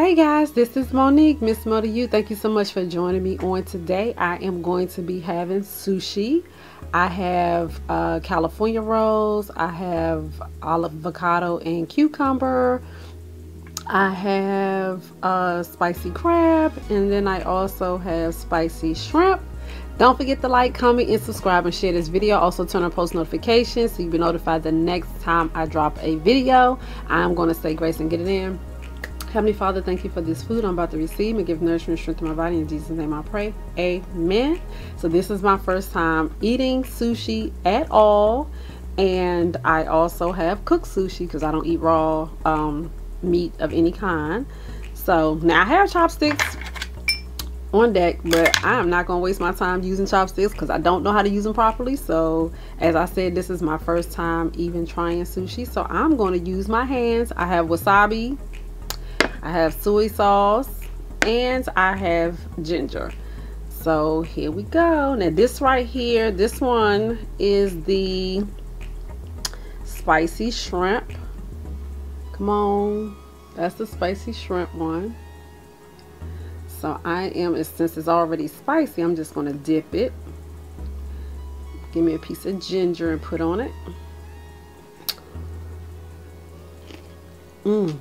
Hey guys, this is Monique, Miss Mo to You. Thank you so much for joining me on today. I am going to be having sushi. I have uh, California rolls. I have olive avocado and cucumber. I have uh, spicy crab, and then I also have spicy shrimp. Don't forget to like, comment, and subscribe and share this video. Also turn on post notifications so you'll be notified the next time I drop a video. I'm going to say grace and get it in. Heavenly Father, thank you for this food I'm about to receive and give nourishment and strength to my body. In Jesus' name I pray. Amen. So this is my first time eating sushi at all. And I also have cooked sushi because I don't eat raw um, meat of any kind. So now I have chopsticks on deck, but I am not going to waste my time using chopsticks because I don't know how to use them properly. So as I said, this is my first time even trying sushi. So I'm going to use my hands. I have wasabi I have soy sauce and I have ginger. So here we go. Now this right here, this one is the spicy shrimp. Come on. That's the spicy shrimp one. So I am, since it's already spicy, I'm just going to dip it. Give me a piece of ginger and put on it. Mmm.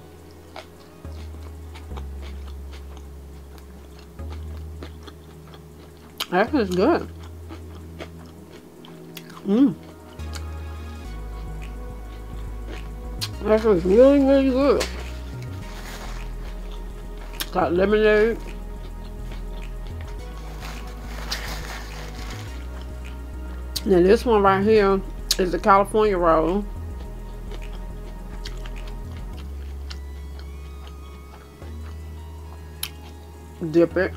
That is good. Mmm. That is really, really good. Got lemonade. Now this one right here is the California roll. Dip it.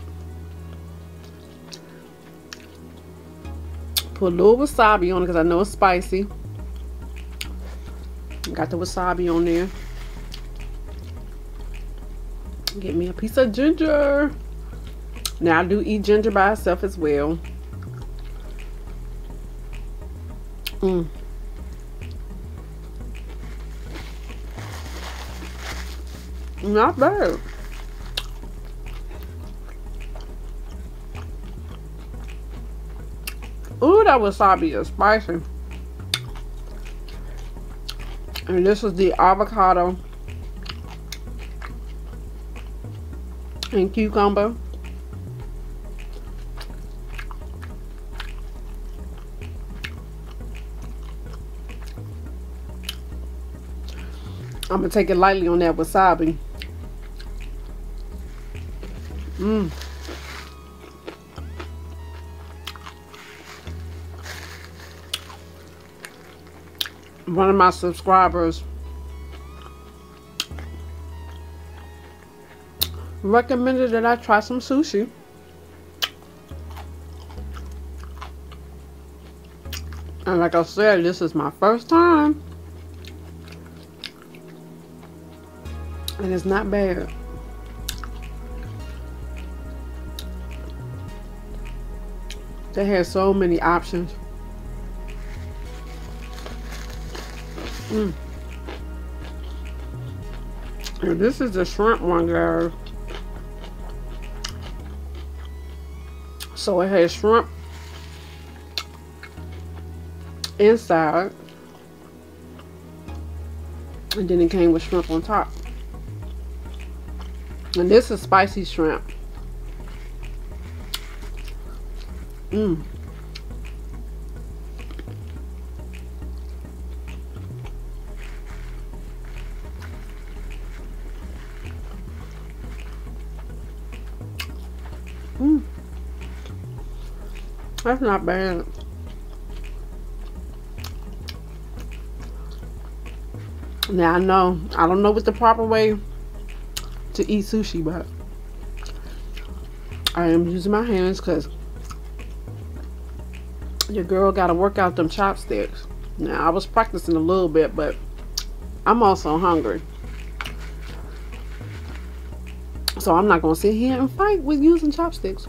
Put a little wasabi on it because I know it's spicy. Got the wasabi on there. Get me a piece of ginger. Now I do eat ginger by itself as well. Mmm. Not bad. Ooh, that wasabi is spicy. And this is the avocado and cucumber. I'm gonna take it lightly on that wasabi. Mmm. One of my subscribers recommended that I try some sushi. And like I said, this is my first time. And it's not bad. They have so many options. Mm. And this is the shrimp one, guys. So it has shrimp inside. And then it came with shrimp on top. And this is spicy shrimp. Mmm. That's not bad. Now I know, I don't know what the proper way to eat sushi, but I am using my hands because your girl got to work out them chopsticks. Now I was practicing a little bit, but I'm also hungry. So I'm not going to sit here and fight with using chopsticks.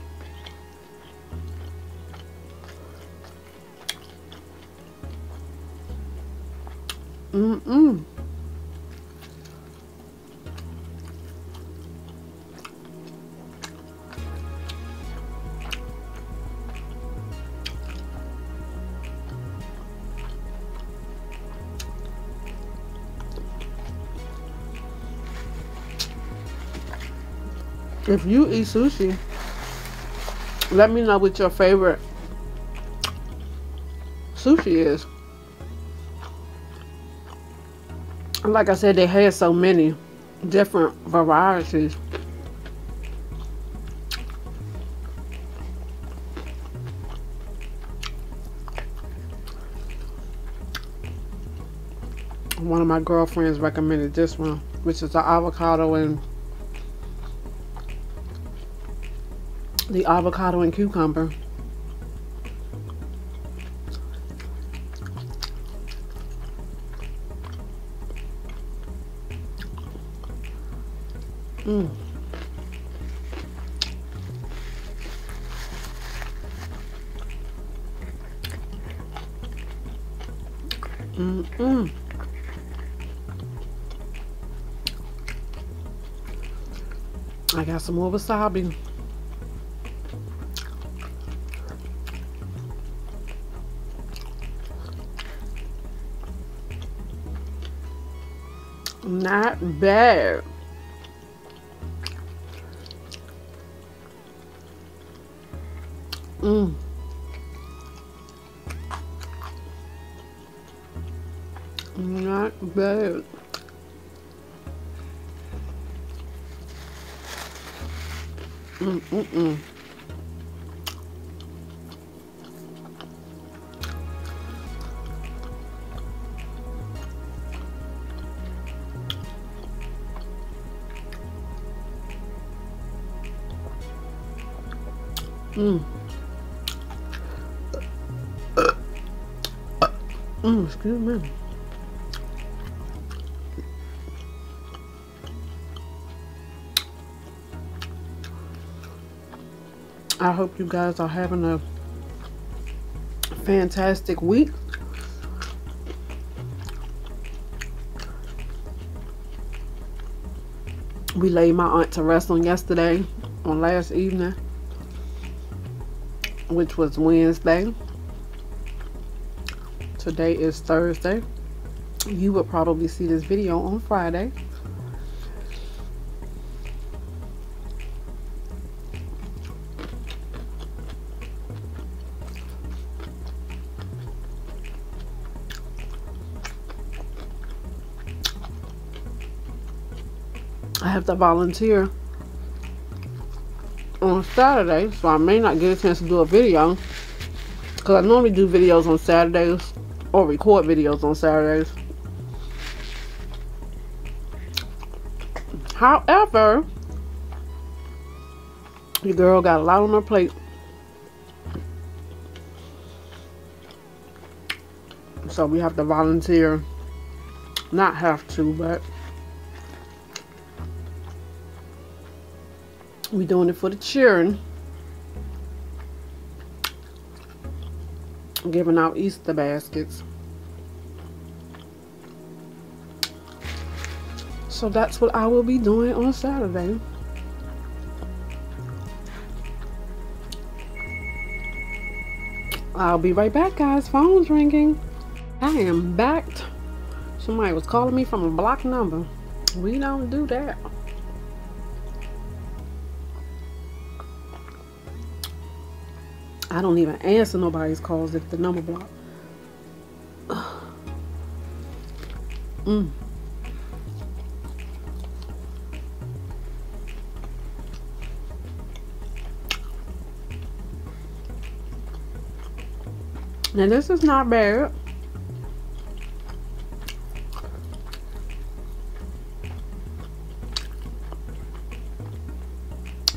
If you eat sushi, let me know what your favorite sushi is. Like I said, they had so many different varieties. One of my girlfriends recommended this one, which is the avocado and the avocado and cucumber. Mmm. Mm -mm. I got some more wasabi. Not bad. Mmm. Not bad. Mm, mm, mm, mm. Mm mm. Excuse me. I hope you guys are having a fantastic week. We laid my aunt to rest on yesterday, on last evening, which was Wednesday. Today is Thursday. You will probably see this video on Friday. I have to volunteer on Saturday, so I may not get a chance to do a video because I normally do videos on Saturdays or record videos on Saturdays. However, your girl got a lot on her plate. So we have to volunteer. Not have to, but we doing it for the children. giving out Easter baskets. So that's what I will be doing on Saturday. I'll be right back, guys. Phone's ringing. I am back. Somebody was calling me from a block number. We don't do that. I don't even answer nobody's calls if the number block. mm. Now this is not bad.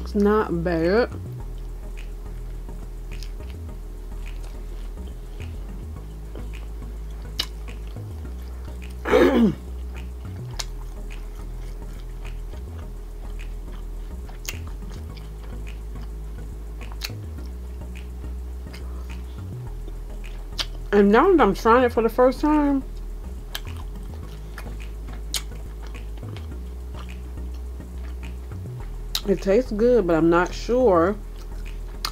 It's not bad. And now that I'm trying it for the first time, it tastes good, but I'm not sure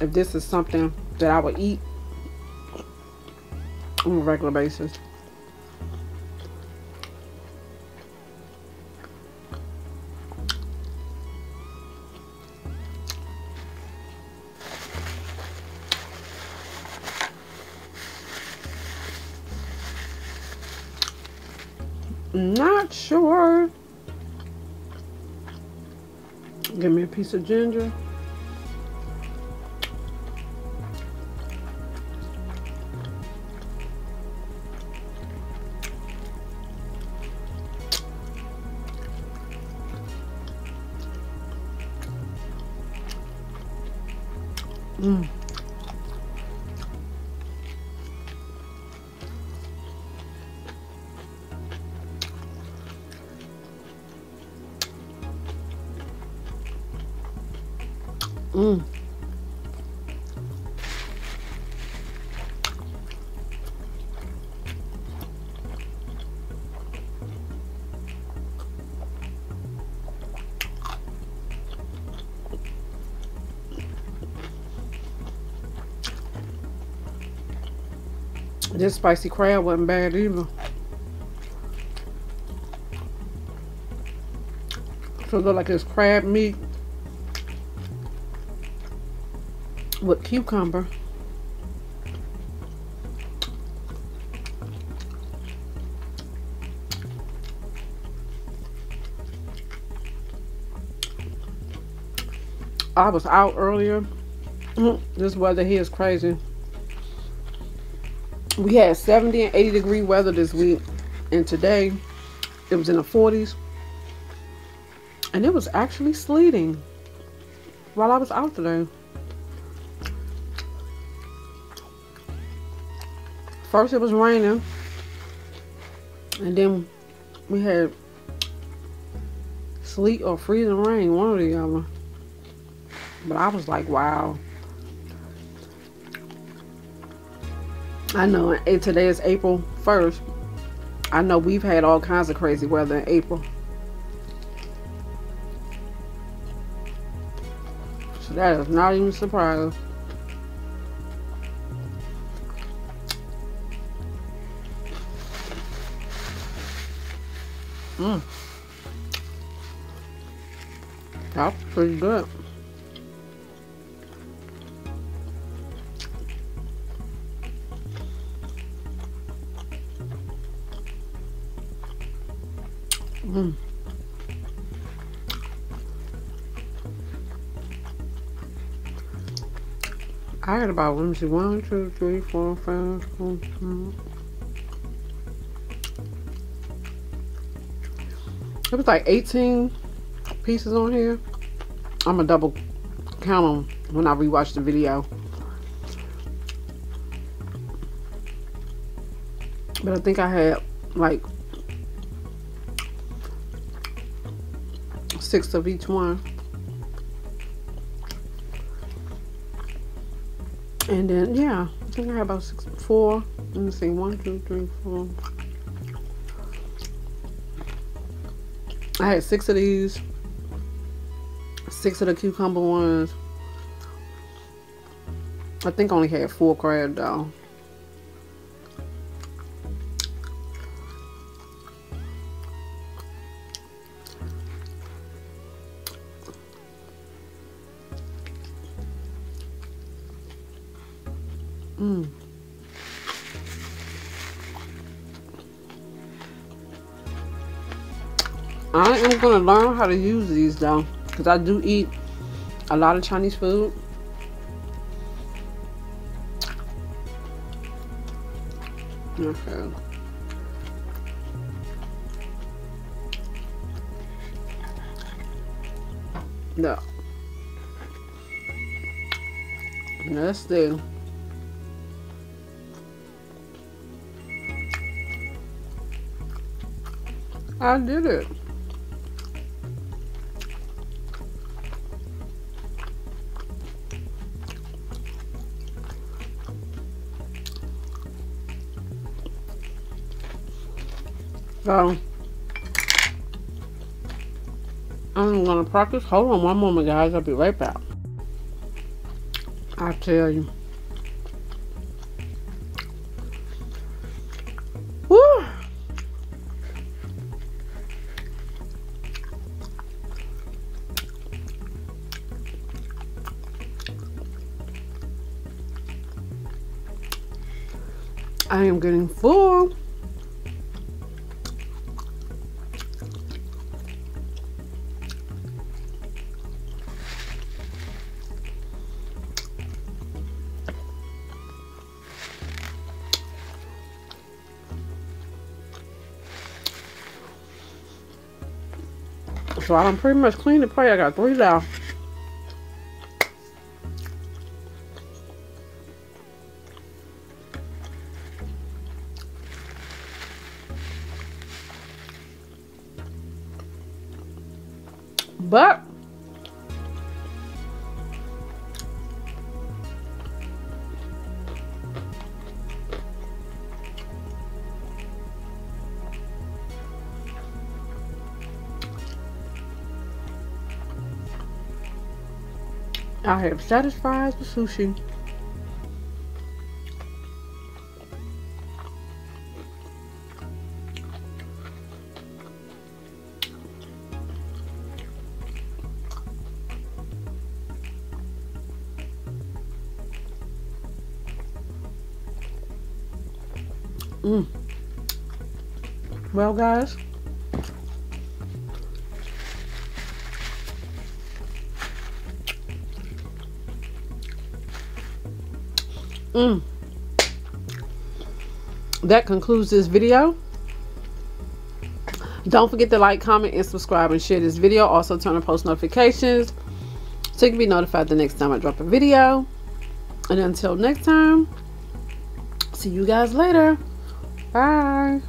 if this is something that I would eat on a regular basis. Not sure. Give me a piece of ginger. Mmm. This spicy crab wasn't bad either. So it look like it's crab meat with cucumber. I was out earlier. Mm-hmm. This weather here is crazy. We had 70 and 80 degree weather this week. And today it was in the 40s. And it was actually sleeting while I was out today. First it was raining. And then we had sleet or freezing rain, one or the other. But I was like, wow. I know and today is April 1st. I know we've had all kinds of crazy weather in April. So that is not even surprising. Mmm. That's pretty good. Mmm. I had about, let me see, one, two, three, four, five, six, seven. It was like 18 pieces on here. I'm gonna double count them when I rewatch the video. But I think I had like six of each one. And then, yeah, I think I had about six, four. Let me see, one, two, three, four. I had six of these. Six of the cucumber ones. I think I only had four crab though. Mmm. I am to learn how to use these though. Because I do eat a lot of Chinese food. Okay. No. Let's do. I did it. So, I'm gonna practice. Hold on one moment, guys. I'll be right back. I tell you. Woo! I am getting full. So I'm pretty much clean the plate. I got three left. I am satisfied with sushi. Mm. Well, guys. Mm. That concludes this video. Don't forget to like, comment, and subscribe and share this video. Also turn on post notifications so you can be notified the next time I drop a video. And until next time, see you guys later. Bye.